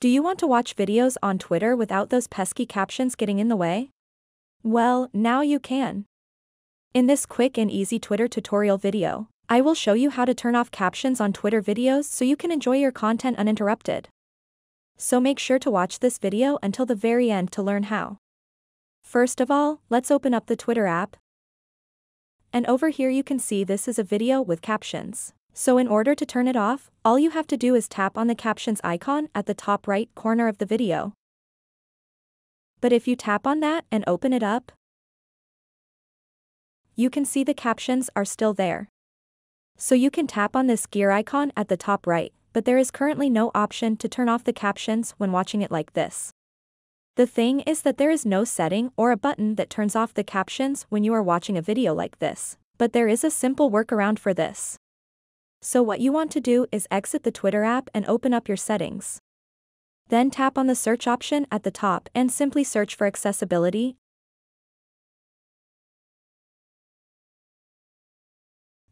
Do you want to watch videos on Twitter without those pesky captions getting in the way? Well, now you can. In this quick and easy Twitter tutorial video, I will show you how to turn off captions on Twitter videos so you can enjoy your content uninterrupted. So make sure to watch this video until the very end to learn how. First of all, let's open up the Twitter app. And over here you can see this is a video with captions. So in order to turn it off, all you have to do is tap on the captions icon at the top right corner of the video. But if you tap on that and open it up, you can see the captions are still there. So you can tap on this gear icon at the top right, but there is currently no option to turn off the captions when watching it like this. The thing is that there is no setting or a button that turns off the captions when you are watching a video like this, but there is a simple workaround for this. So what you want to do is exit the Twitter app and open up your settings. Then tap on the search option at the top and simply search for accessibility.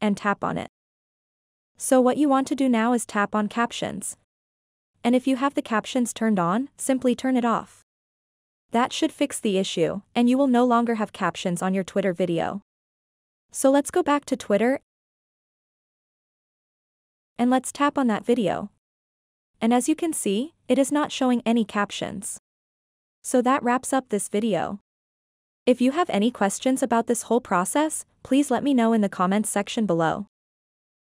And tap on it. So what you want to do now is tap on captions. And if you have the captions turned on, simply turn it off. That should fix the issue, and you will no longer have captions on your Twitter video. So let's go back to Twitter and let's tap on that video. And as you can see, it is not showing any captions. So that wraps up this video. If you have any questions about this whole process, please let me know in the comments section below.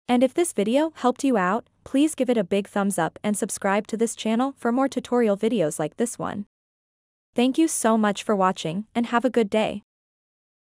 And if this video helped you out, please give it a big thumbs up and subscribe to this channel for more tutorial videos like this one. Thank you so much for watching and have a good day.